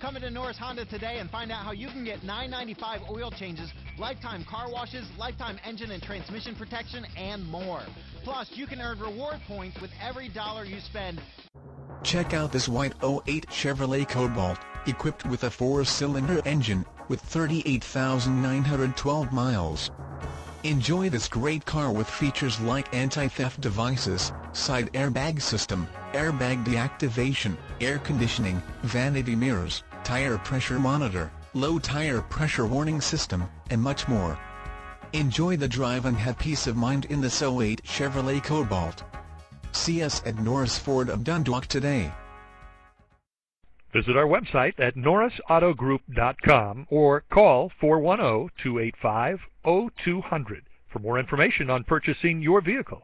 Come into Norris Honda today and find out how you can get $9.95 oil changes, lifetime car washes, lifetime engine and transmission protection, and more. Plus, you can earn reward points with every dollar you spend. Check out this white 08 Chevrolet Cobalt, equipped with a four-cylinder engine, with 38,912 miles. Enjoy this great car with features like anti-theft devices, side airbag system, airbag deactivation, air conditioning, vanity mirrors, tire pressure monitor, low tire pressure warning system, and much more. Enjoy the drive and have peace of mind in this 08 Chevrolet Cobalt. See us at Norris Ford of Dundalk today. Visit our website at norrisautogroup.com or call 410-285-0200 for more information on purchasing your vehicle.